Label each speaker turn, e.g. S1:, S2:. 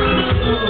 S1: Oh.